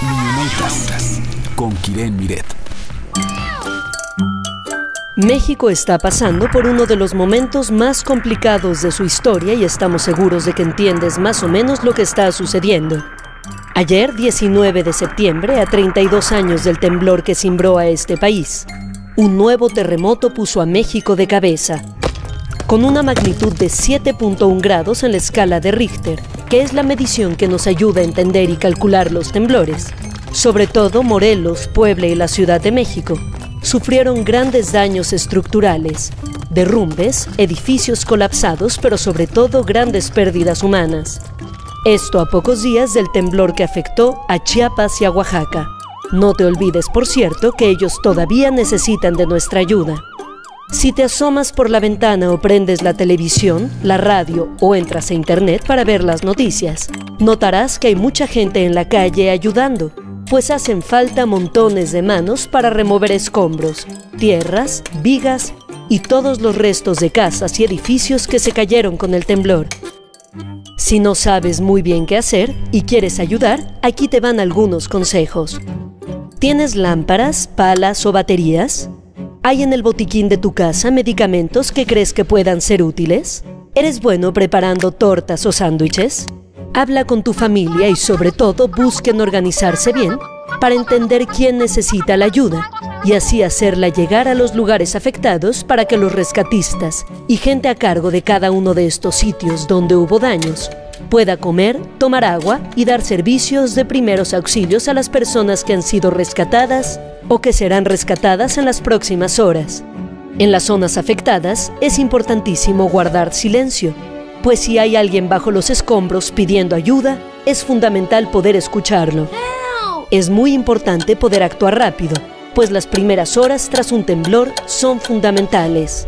Niñonautas, con Kiren Miret. México está pasando por uno de los momentos más complicados de su historia y estamos seguros de que entiendes más o menos lo que está sucediendo. Ayer, 19 de septiembre, a 32 años del temblor que cimbró a este país, un nuevo terremoto puso a México de cabeza, con una magnitud de 7.1 grados en la escala de Richter, que es la medición que nos ayuda a entender y calcular los temblores. Sobre todo Morelos, Puebla y la Ciudad de México sufrieron grandes daños estructurales, derrumbes, edificios colapsados, pero sobre todo grandes pérdidas humanas. Esto a pocos días del temblor que afectó a Chiapas y a Oaxaca. No te olvides, por cierto, que ellos todavía necesitan de nuestra ayuda. Si te asomas por la ventana o prendes la televisión, la radio o entras a internet para ver las noticias, notarás que hay mucha gente en la calle ayudando, pues hacen falta montones de manos para remover escombros, tierras, vigas y todos los restos de casas y edificios que se cayeron con el temblor. Si no sabes muy bien qué hacer y quieres ayudar, aquí te van algunos consejos. ¿Tienes lámparas, palas o baterías? ¿Hay en el botiquín de tu casa medicamentos que crees que puedan ser útiles? ¿Eres bueno preparando tortas o sándwiches? Habla con tu familia y sobre todo busquen organizarse bien para entender quién necesita la ayuda y así hacerla llegar a los lugares afectados para que los rescatistas y gente a cargo de cada uno de estos sitios donde hubo daños pueda comer, tomar agua y dar servicios de primeros auxilios a las personas que han sido rescatadas o que serán rescatadas en las próximas horas. En las zonas afectadas es importantísimo guardar silencio, pues si hay alguien bajo los escombros pidiendo ayuda, es fundamental poder escucharlo. Es muy importante poder actuar rápido, pues las primeras horas tras un temblor son fundamentales.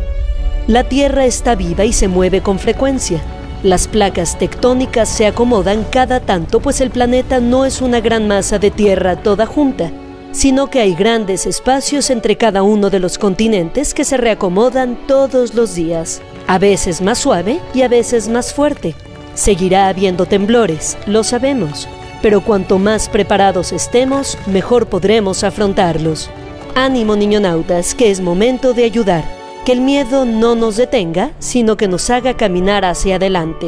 La Tierra está viva y se mueve con frecuencia. Las placas tectónicas se acomodan cada tanto, pues el planeta no es una gran masa de tierra toda junta, sino que hay grandes espacios entre cada uno de los continentes que se reacomodan todos los días, a veces más suave y a veces más fuerte. Seguirá habiendo temblores, lo sabemos, pero cuanto más preparados estemos, mejor podremos afrontarlos. Ánimo niñonautas, que es momento de ayudar. Que el miedo no nos detenga, sino que nos haga caminar hacia adelante.